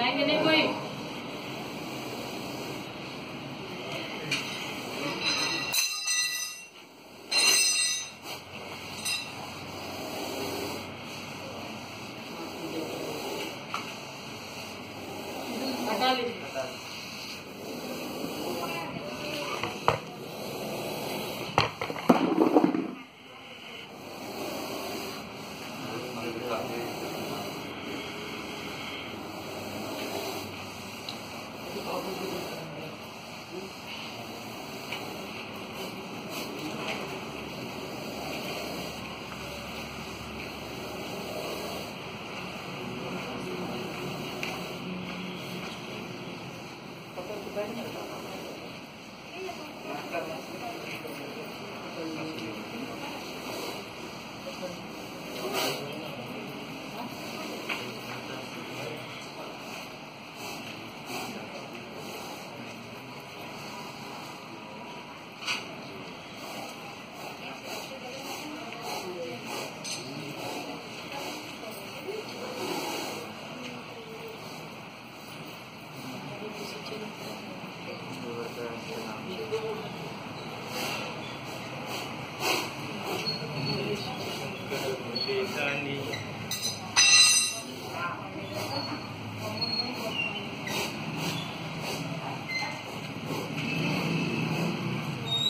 बताएंगे नहीं कोई बता लीजिए Gracias.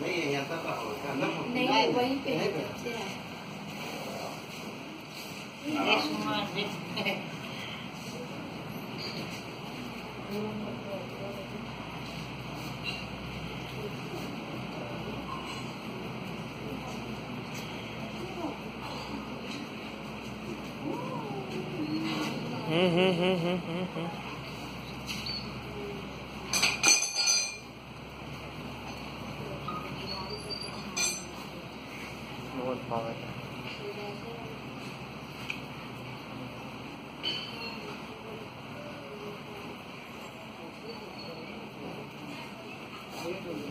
没营养，打不好。那我来喂呗。没事。啊。没事嘛，嘿嘿。嗯哼哼哼哼。on forward.